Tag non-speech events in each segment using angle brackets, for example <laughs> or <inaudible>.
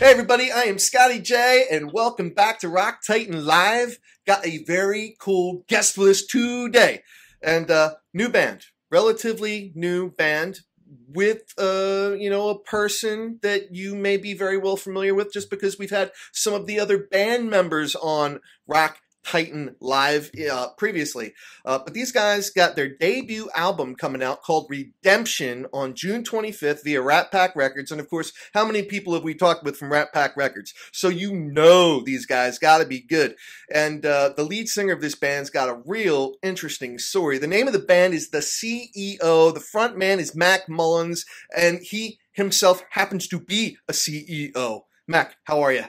Hey everybody, I am Scotty J and welcome back to Rock Titan Live. Got a very cool guest list today. And uh new band, relatively new band with uh you know a person that you may be very well familiar with just because we've had some of the other band members on Rock Titan live uh, previously. Uh, but these guys got their debut album coming out called Redemption on June 25th via Rat Pack Records. And of course, how many people have we talked with from Rat Pack Records? So you know these guys got to be good. And uh, the lead singer of this band's got a real interesting story. The name of the band is The CEO. The front man is Mack Mullins, and he himself happens to be a CEO. Mack, how are you?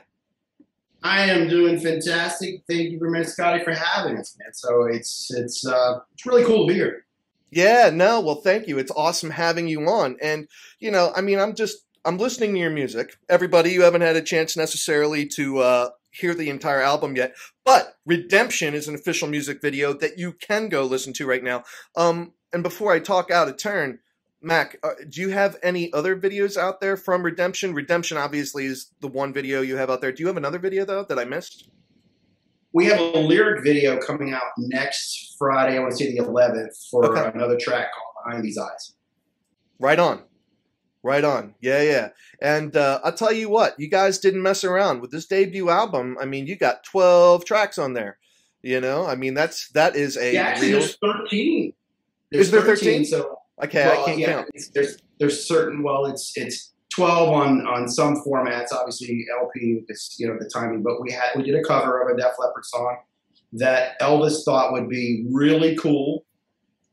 I am doing fantastic. Thank you very much, Scotty, for having us, man. So it's it's uh, it's really cool to be here. Yeah, no, well, thank you. It's awesome having you on. And you know, I mean, I'm just I'm listening to your music. Everybody, you haven't had a chance necessarily to uh, hear the entire album yet, but Redemption is an official music video that you can go listen to right now. Um, and before I talk out of turn, Mack, uh, do you have any other videos out there from Redemption? Redemption obviously is the one video you have out there. Do you have another video though that I missed? We have a lyric video coming out next Friday. I want to say the 11th for okay. another track called Behind These Eyes. Right on. Right on. Yeah, yeah. And uh, I'll tell you what, you guys didn't mess around with this debut album. I mean, you got 12 tracks on there. You know, I mean, that's that is a yeah, actually, real... there's 13. There's is there 13? 13? So Okay, well, I can't yeah, count. There's there's certain well, it's it's 12 on on some formats. Obviously, LP is you know the timing, but we had we did a cover of a Def Leppard song that Elvis thought would be really cool,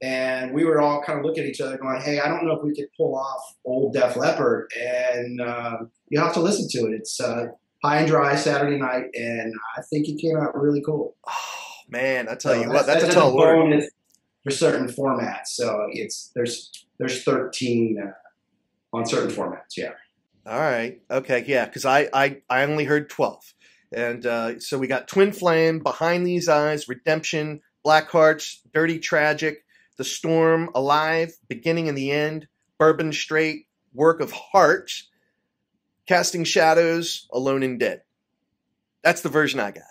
and we were all kind of looking at each other, going, "Hey, I don't know if we could pull off old Def Leppard," and uh, you have to listen to it. It's uh, high and dry Saturday night, and I think it came out really cool. Oh man, I tell so you what, that's, that's a tall order for certain formats. So it's there's there's 13 uh, on certain formats. Yeah. All right. Okay. Yeah. Because I, I I only heard 12, and uh, so we got Twin Flame, Behind These Eyes, Redemption, Black Hearts, Dirty Tragic, The Storm, Alive, Beginning and the End, Bourbon Straight, Work of Heart, Casting Shadows, Alone and Dead. That's the version I got.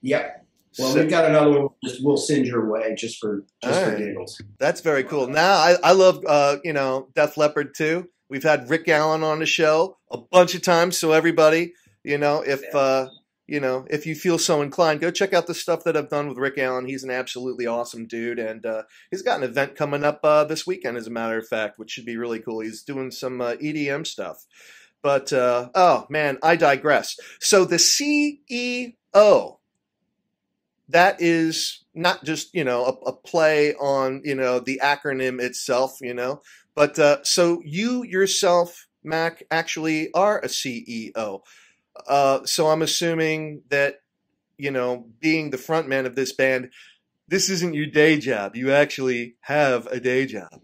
Yep. Well, so, we've got another one. Just we'll send your way just for just for giggles. That's very cool. Now I, I love uh, you know Def Leppard too. We've had Rick Allen on the show a bunch of times. So everybody, you know, if uh, you know if you feel so inclined, go check out the stuff that I've done with Rick Allen. He's an absolutely awesome dude, and uh, he's got an event coming up uh, this weekend, as a matter of fact, which should be really cool. He's doing some uh, EDM stuff. But uh, oh man, I digress. So the CEO that is not just you know a, a, play on you know the acronym itself you know but uh, so you yourself mack actually are a ceo uh, so i'm assuming that you know being the frontman of this band this isn't your day job. You actually have a day job.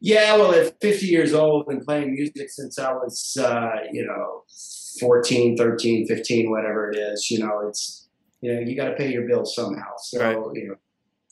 Yeah well at 50 years old and playing music since i was uh, you know 14 13 15 whatever it is you know it's you know, you got to pay your bills somehow. So, right. you know,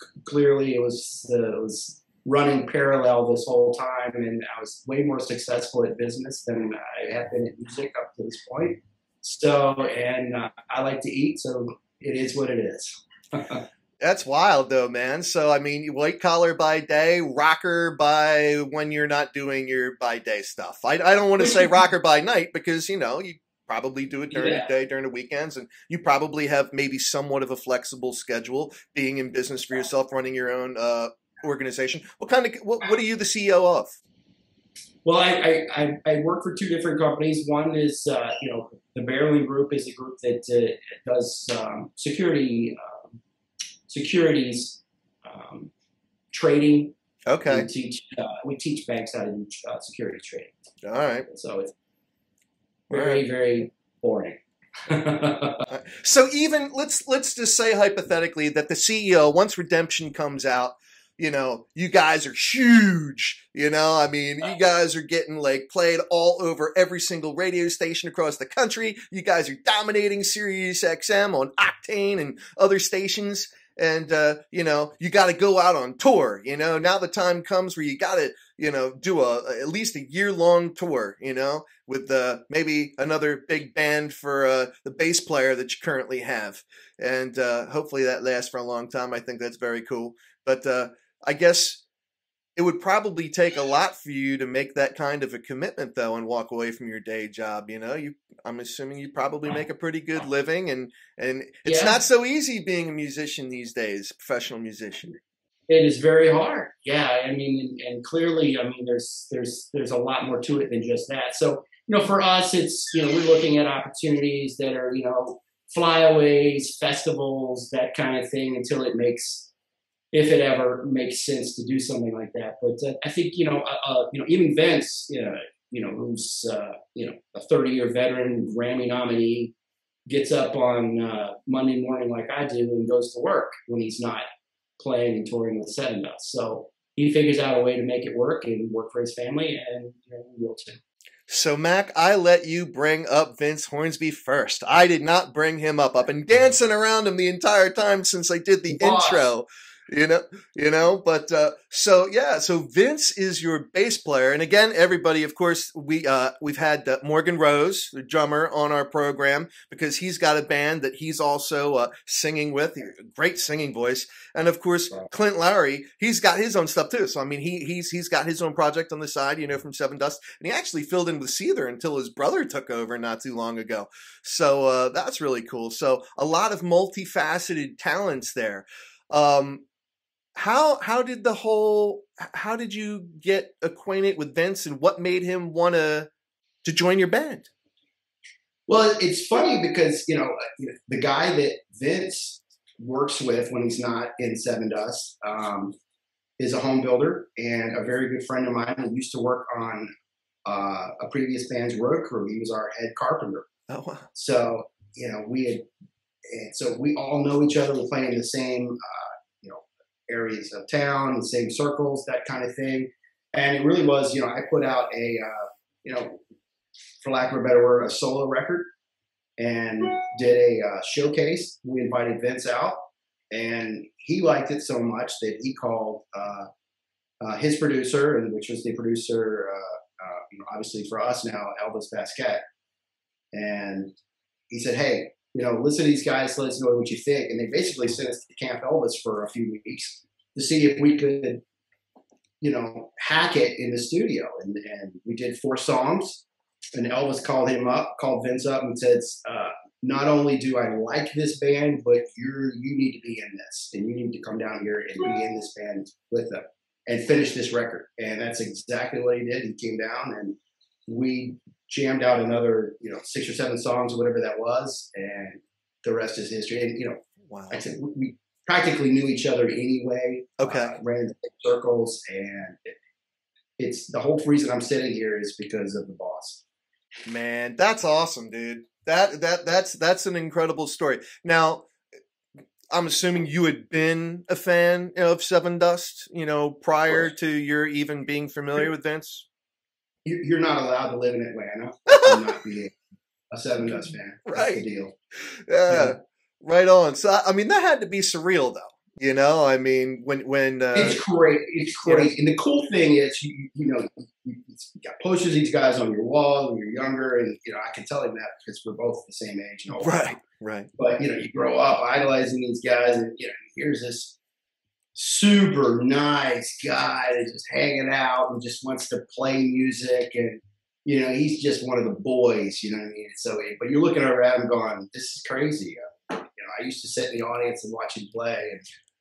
c- clearly it was, uh, it was running parallel this whole time, and I was way more successful at business than I have been at music up to this point. So, and uh, I like to eat, so it is what it is. <laughs> That's wild, though, man. So, I mean, white collar by day, rocker by when you're not doing your by day stuff. I, I don't want to say <laughs> rocker by night because, you know, you probably do it during yeah. the day, during the weekends, and you probably have maybe somewhat of a flexible schedule. Being in business for yourself, running your own uh, organization. What kind of what, what are you the CEO of? Well, I, I, I work for two different companies. One is uh, you know the Berlin Group is a group that uh, does um, security um, securities um, trading. Okay. We teach uh, we teach banks how to do uh, security trading. All right. So it's very, very boring. <laughs> so even let's let's just say hypothetically that the CEO once redemption comes out you know you guys are huge you know i mean you guys are getting like played all over every single radio station across the country you guys are dominating sirius xm on octane and other stations and uh, you know you got to go out on tour. You know now the time comes where you got to you know do a at least a year long tour. You know with uh, maybe another big band for uh, the bass player that you currently have, and uh, hopefully that lasts for a long time. I think that's very cool. But uh, I guess it would probably take a lot for you to make that kind of a commitment though and walk away from your day job you know you i'm assuming you probably make a pretty good living and and it's yeah. not so easy being a musician these days professional musician it is very hard yeah i mean and, and clearly i mean there's there's there's a lot more to it than just that so you know for us it's you know we're looking at opportunities that are you know flyaways festivals that kind of thing until it makes if it ever makes sense to do something like that. But uh, I think you know, uh, uh you know, even Vince, you know, you know, who's uh, you know a 30 year veteran Grammy nominee, gets up on uh, Monday morning like I do and goes to work when he's not playing and touring with Sevendust. So he figures out a way to make it work and work for his family, and you know, we will too. So, Mack, I let you bring up Vince Hornsby first. I did not bring him up. I've been dancing around him the entire time since I did the Boss. intro you know, you know, but uh, so yeah, so Vince is your bass player, and again, everybody, of course, we uh, we've had uh, Morgan Rose, the drummer, on our program because he's got a band that he's also uh, singing with, great singing voice, and of course, Clint Lowery, he's got his own stuff too. So I mean, he he's he's got his own project on the side, you know, from Sevendust, and he actually filled in with Seether until his brother took over not too long ago. So uh, that's really cool. So a lot of multifaceted talents there. Um, how how did the whole how did you get acquainted with Vince and what made him want to to join your band? Well, it's funny because you know the guy that Vince works with when he's not in Sevendust um, is a home builder and a very good friend of mine who used to work on uh, a previous band's road crew. He was our head carpenter. Oh wow! So you know we had, and so we all know each other. We're playing the same. Uh, areas of town, the same circles, that kind of thing. And it really was, you know, I put out a, uh, you know, for lack of a better word, a solo record and did a uh, showcase. We invited Vince out, and he liked it so much that he called uh, uh his producer, and which was the producer, uh, uh, you know, obviously for us now, Elvis Baskette. And he said, "Hey, you know, listen to these guys, let us know what you think. And they basically sent us to Camp Elvis for a few weeks to see if we could, you know, hack it in the studio. And, and we did four songs. And Elvis called him up, called Vince up, and said, uh, "Not only do I like this band, but you're you need to be in this, and you need to come down here and be in this band with them and finish this record." And that's exactly what he did. He came down and we jammed out another, you know, six or seven songs, or whatever that was, and the rest is history. And you know, wow. I said we practically knew each other anyway. Okay, uh, ran in circles, and it, it's the whole reason I'm sitting here is because of the boss. Man, that's awesome, dude. That that that's that's an incredible story. Now, I'm assuming you had been a fan of Sevendust, you know, prior to your even being familiar with Vince you're not allowed to live in Atlanta <laughs> and not be a Sevendust fan. That's right. the deal. Yeah. yeah. Right on. So I mean that had to be surreal though. You know, I mean, when when uh, it's great, it's great, and the cool thing is, you, you know, you, got posters of these guys on your wall when you're younger, and you know, I can tell him that because we're both the same age and all. Right, right. But you know, you grow up idolizing these guys, and you know, here's this super nice guy that's just hanging out and just wants to play music. And you know he's just one of the boys you know what i mean? So eh, but you're looking him going this is crazy you know i used to sit in the audience and watch him play and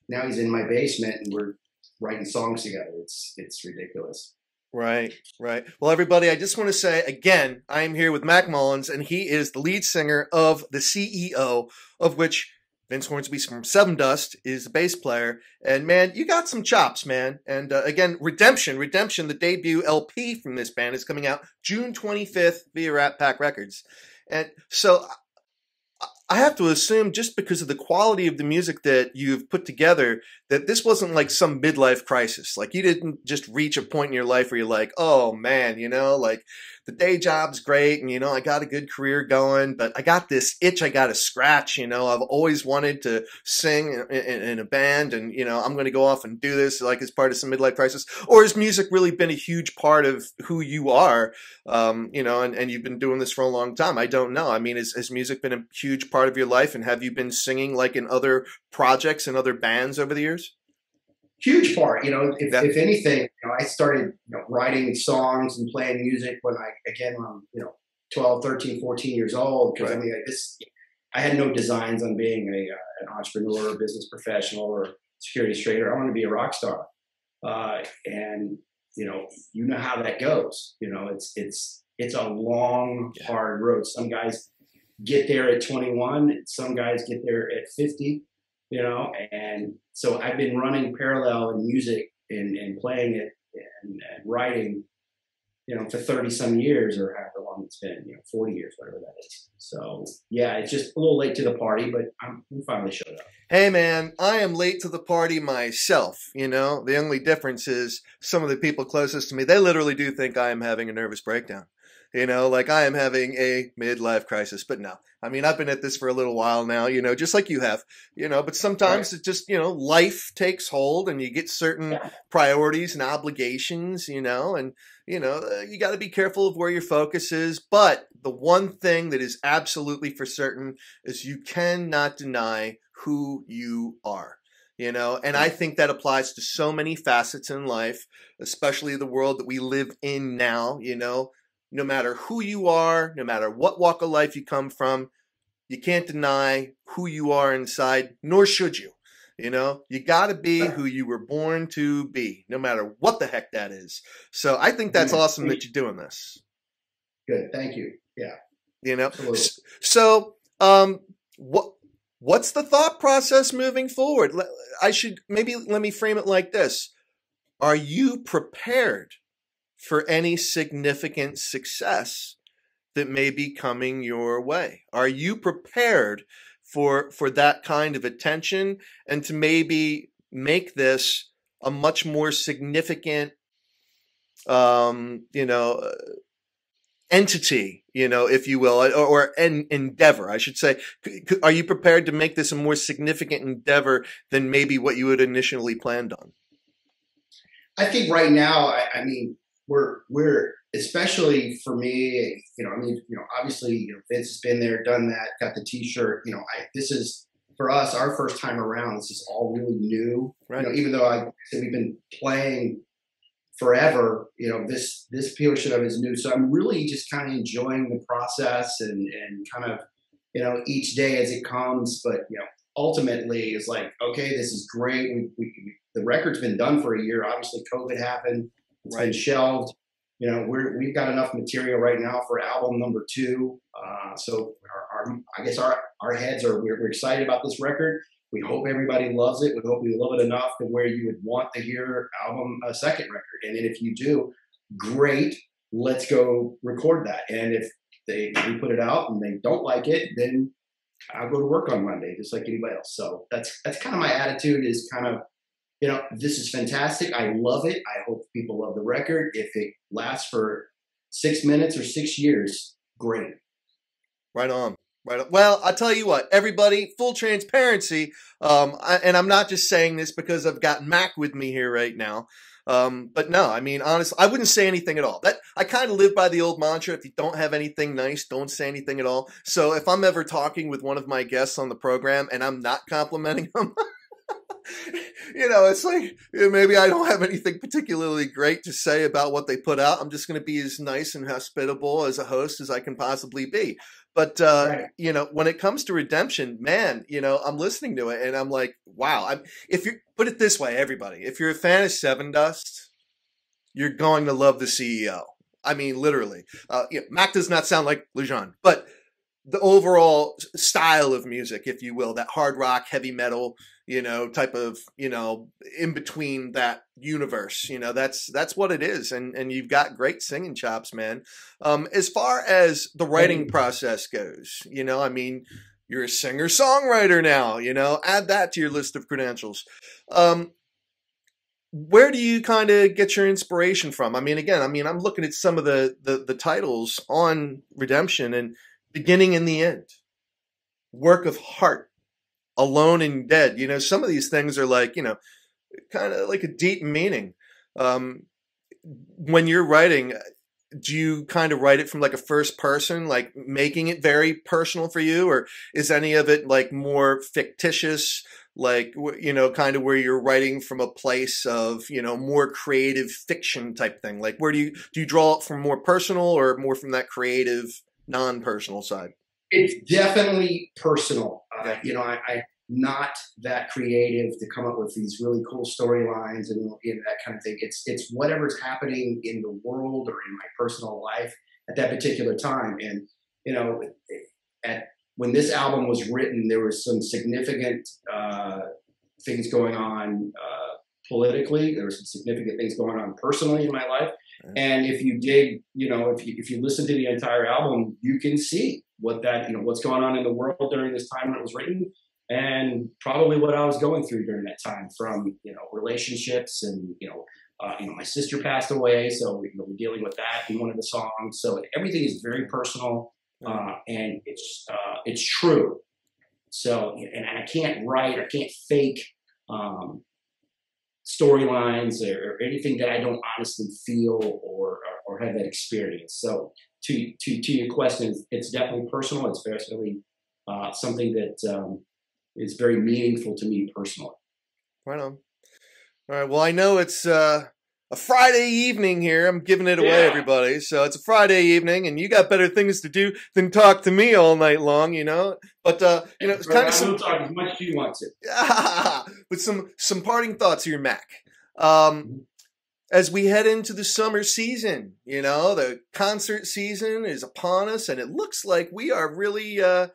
now he's in my basement and we're writing songs together. It's it's ridiculous. Right, right. Well, everybody, I just want to say again, I am here with Mack Mullins, and he is the lead singer of the CEO, of which Vince Hornsby from Sevendust is the bass player, and man, you got some chops, man. And uh, again, Redemption, Redemption, the debut LP from this band is coming out June 25th via Rat Pack Records, and so I have to assume just because of the quality of the music that you've put together that this wasn't like some midlife crisis. Like you didn't just reach a point in your life where you're like, oh man, you know, like the day job's great and, you know, I got a good career going, but I got this itch I got to scratch. You know, I've always wanted to sing in, in, in a band and, you know, I'm going to go off and do this like as part of some midlife crisis. Or has music really been a huge part of who you are? Um, you know, and, and you've been doing this for a long time. I don't know. I mean, has, has music been a huge part of your life and have you been singing like in other projects and other bands over the years? Huge part. You know, if, if anything, you know, I started you know, writing songs and playing music when I, again, when I'm, you know, 12, 13, 14 years old. Because right. I mean, I, this, I had no designs on being a, uh, an entrepreneur, or business professional, or security trader. I wanted to be a rock star. Uh, and, you know, you know how that goes. You know, it's, it's, it's a long, yeah. hard road. Some guys get there at 21. Some guys get there at 50 you know, and so I've been running parallel in music and, and playing it and, and writing, you know, for 30 some years or however long it's been, you know, 40 years, whatever that is. So yeah, it's just a little late to the party, but I'm, we finally showed up. Hey man, I am late to the party myself. You know, the only difference is some of the people closest to me, they literally do think I am having a nervous breakdown. You know, like I am having a midlife crisis, but no. I mean, I've been at this for a little while now, you know, just like you have, you know, but sometimes right. it just, you know, life takes hold and you get certain yeah. priorities and obligations, you know, and, you know, uh, you got to be careful of where your focus is. But the one thing that is absolutely for certain is you cannot deny who you are you know and i think that applies to so many facets in life especially the world that we live in now you know no matter who you are, no matter what walk of life you come from, you can't deny who you are inside, nor should you. You know, you got to be who you were born to be, no matter what the heck that is. So I think that's awesome that you're doing this. Good, thank you. Yeah, you know. Absolutely. So, um, what what's the thought process moving forward? I should maybe let me frame it like this: Are you prepared for any significant success that may be coming your way? Are you prepared for for that kind of attention and to maybe make this a much more significant um, you know uh, entity you know if you will or, or an endeavor i should say are you prepared to make this a more significant endeavor than maybe what you had initially planned on i think right now I, I mean we're we're especially for me, you know, I mean, you know, obviously, you know, Vince has been there, done that, got the T-shirt. You know, I this is for us our first time around. This is all really new. Right. You know, even though I said we've been playing forever, you know, this this PO show is new. So I'm really just kind of enjoying the process and and kind of you know each day as it comes. But you know, ultimately, it's like okay, this is great. We, we the record's been done for a year. Obviously, COVID happened it's right. been shelved. You know, we're, we've got enough material right now for album number two. Uh, so our, our, I guess our, our heads are, we're, we're excited about this record. We hope everybody loves it. We hope you love it enough to where you would want to hear album a second record. And then if you do, great. Let's go record that. And if they we put it out and they don't like it, then I'll go to work on Monday, just like anybody else. So that's that's kind of my attitude. Is kind of you know, this is fantastic. I love it. I hope people love the record. If it lasts for six minutes or six years, great. Right on. Right. On. Well, I'll tell you what, everybody, full transparency. Um, I, and I'm not just saying this because I've got Mack with me here right now. Um, but no, I mean, honestly, I wouldn't say anything at all. That I kind of live by the old mantra: if you don't have anything nice, don't say anything at all. So if I'm ever talking with one of my guests on the program and I'm not complimenting <laughs> them. <laughs> you know, it's like maybe I don't have anything particularly great to say about what they put out. I'm just going to be as nice and hospitable as a host as I can possibly be. But uh, right. you know, when it comes to redemption, man, you know, I'm listening to it and I'm like, wow. I'm if you put it this way, everybody, if you're a fan of Sevendust, you're going to love the CEO. I mean, literally. Uh, you know, Mack does not sound like Lajon, but the overall style of music, if you will, that hard rock, heavy metal, you know, type of, you know, in between that universe, you know, that's that's what it is, and and you've got great singing chops, man. Um, as far as the writing process goes, you know, I mean, you're a singer songwriter now. You know, add that to your list of credentials. Um, where do you kind of get your inspiration from? I mean, again, I mean, I'm looking at some of the, the, the titles on Redemption and beginning and the end, work of heart, alone and dead. You know, some of these things are like, you know, kind of like a deep meaning. Um, when you're writing, do you kind of write it from like a first person, like making it very personal for you, or is any of it like more fictitious? like you know kind of where you're writing from a place of you know more creative fiction type thing like where do you do you draw it from more personal or more from that creative non-personal side? It's definitely personal. Uh, you know I, I not that creative to come up with these really cool storylines and you know, that kind of thing. It's it's whatever's happening in the world or in my personal life at that particular time. And you know at when this album was written, there was some significant uh, things going on uh, politically. There were some significant things going on personally in my life. And if you dig, you know, if you, if you listen to the entire album, you can see what that, you know, what's going on in the world during this time when it was written, and probably what I was going through during that time, from you know relationships and you know, uh, you know, my sister passed away, so you know, we're dealing with that in one of the songs. So everything is very personal uh, and it's uh, it's true. So, and I can't write I can't fake um, storylines or, anything that I don't honestly feel or, or, or have that experience. So, to to to your question, it's definitely personal. It's definitely uh, something that um, is very meaningful to me personally. Right on. All right. Well, I know it's uh, a Friday evening here. I'm giving it away, yeah. everybody. So it's a Friday evening, and you got better things to do than talk to me all night long, you know. But uh, you know, it's kind of some talk as much as you want to. <laughs> with some some parting thoughts here, Mack. Um, as we head into the summer season, you know, the concert season is upon us, and it looks like we are really uh,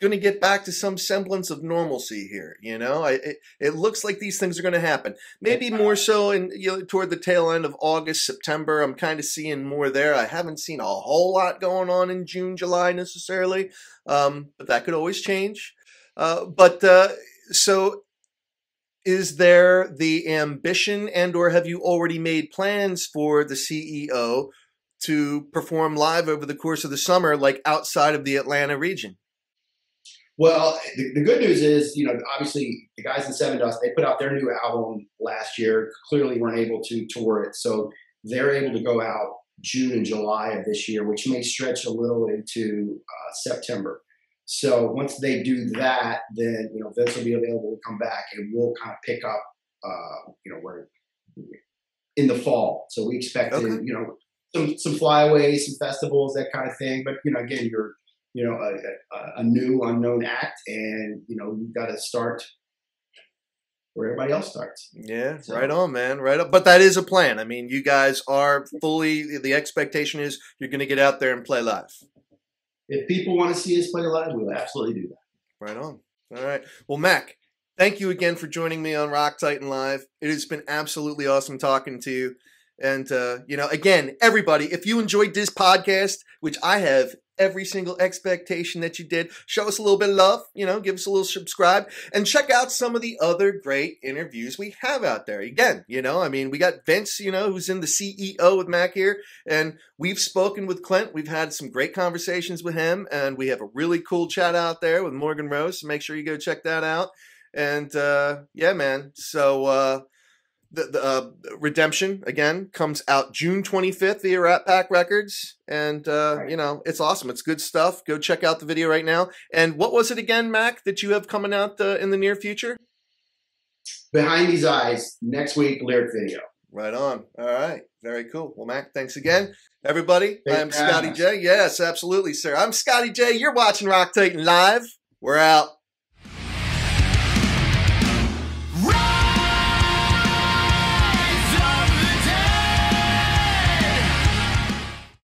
going to get back to some semblance of normalcy here. You know, I, it, it looks like these things are going to happen. Maybe more so in you know, toward the tail end of August, September. I'm kind of seeing more there. I haven't seen a whole lot going on in June, July necessarily, um, but that could always change. Uh, but uh, so. Is there the ambition and or have you already made plans for the CEO to perform live over the course of the summer, like outside of the Atlanta region? Well, the, the, good news is, you know, obviously the guys in Sevendust, they put out their new album last year, clearly weren't able to tour it. So they're able to go out June and July of this year, which may stretch a little into uh, September. So once they do that, then, you know, Vince will be available to come back and we'll kind of pick up, uh, you know, where in the fall. So we expect okay. to, you know, some, some flyaways, some festivals, that kind of thing. But, you know, again, you're, you know a, a, a new unknown act, and you know you got to start where everybody else starts. Yeah, so. right on, man. Right on. But that is a plan. I mean, you guys are fully. The expectation is you're going to get out there and play live. If people want to see us play live, we'll absolutely do that. Right on. All right. Well, Mack, thank you again for joining me on Rock Titan Live. It has been absolutely awesome talking to you. And, uh, you know, again, everybody, if you enjoyed this podcast, which I have every single expectation that you did. Show us a little bit of love, you know, give us a little subscribe and check out some of the other great interviews we have out there. Again, you know, I mean, we got Vince, you know, who's in the CEO with Mack here, and we've spoken with Clint. We've had some great conversations with him, and we have a really cool chat out there with Morgan Rose. So make sure you go check that out. And uh, yeah, man. So uh, the, the uh, Redemption again comes out June 25th via Rat Pack Records, and uh, right. you know it's awesome. It's good stuff. Go check out the video right now. And what was it again, Mack, that you have coming out uh, in the near future? Behind These Eyes next week, lyric video. Right on. All right, very cool. Well, Mack, thanks again, everybody. I'm Scotty J. Yes, absolutely, sir. I'm Scotty J. You're watching Rock Titan live. We're out.